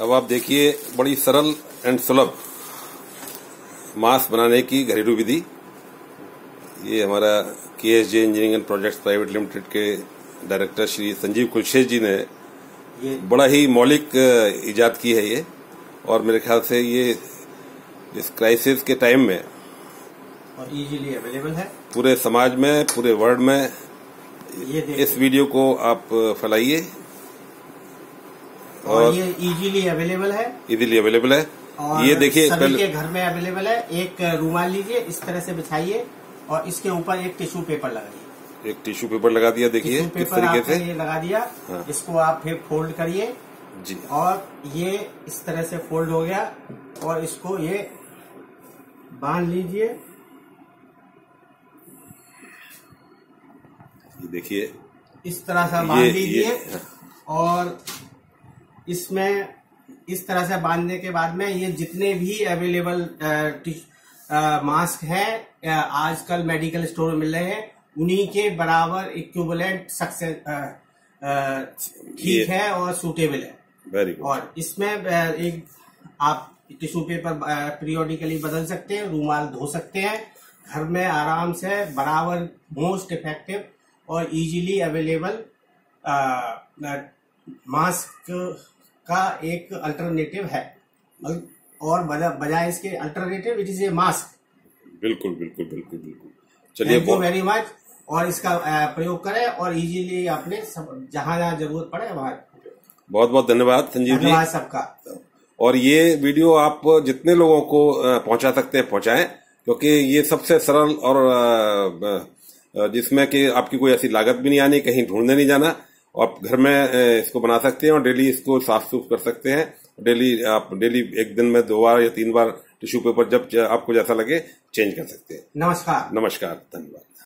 अब आप देखिए बड़ी सरल एंड सुलभ मास्क बनाने की घरेलू विधि। ये हमारा K S J engineering and projects private limited के डायरेक्टर श्री संजीव कुलशेष जी ने बड़ा ही मौलिक इजाद की है ये। और मेरे ख्याल से ये इस क्राइसिस के टाइम में और इजीली अवेलेबल है। पूरे समाज में पूरे वर्ल्ड में इस वीडियो को आप फैलाइए। और और ये इजीली अवेलेबल है। इजीली अवेलेबल है। और ये देखिए सभी के घर में अवेलेबल है। एक रूमाल लीजिए इस तरह से बिछाइए और इसके ऊपर एक टिश्यू पेपर लगाइए एक टिश्यू पेपर लगा दिया देखिए किस तरीके से? ये लगा दिया। हाँ। इसको आप फिर फोल्ड करिए। जी। और ये इस तरह से फोल्ड हो गया। और इसको ये बाँध लीजिए। ये देखिए। इस तरह से बाँध लीजिए। और इसमें इस तरह से बांधने के बाद में ये जितने भी अवेलेबल मास्क हैं आजकल मेडिकल स्टोर में मिल रहे हैं उन्हीं के बराबर इक्विवेलेंट सक्सेस ठीक है और सूटेबल है। वेरी गुड और इसमें एक आप टिश्यू पेपर पीरियोडिकली बदल सकते हैं रूमाल धो सकते हैं घर में आराम से बराबर मोस्ट इफ़ेक्टिव और इजीली अवेलेबल मास्क का एक अल्टरनेटिव है। और बजाय इसके alternative it is a mask बिल्कुल बिल्कुल बिल्कुल बिल्कुल। चलिए थैंक यू वेरी मच और इसका प्रयोग करें और इजीली अपने जहाँ जहाँ ज़रूरत पड़े वहाँ बहुत बहुत धन्यवाद संजीव जी। धन्यवाद सबका। और ये वीडियो आप जितने लोगों को पहुँचा सकते हैं पहुंचाएँ क्योंकि ये सबसे सरल और जिसमें कि आपकी कोई ऐसी लागत भी नहीं आनी कहीं ढूँढने नहीं जाना आप घर में इसको बना सकते हैं और डेली इसको साफ़ सुफ कर सकते हैं। डेली आप डेली एक दिन में दो बार या तीन बार टिश्यू पेपर जब आपको जैसा लगे चेंज कर सकते हैं। नमस्कार। नमस्कार धन्यवाद।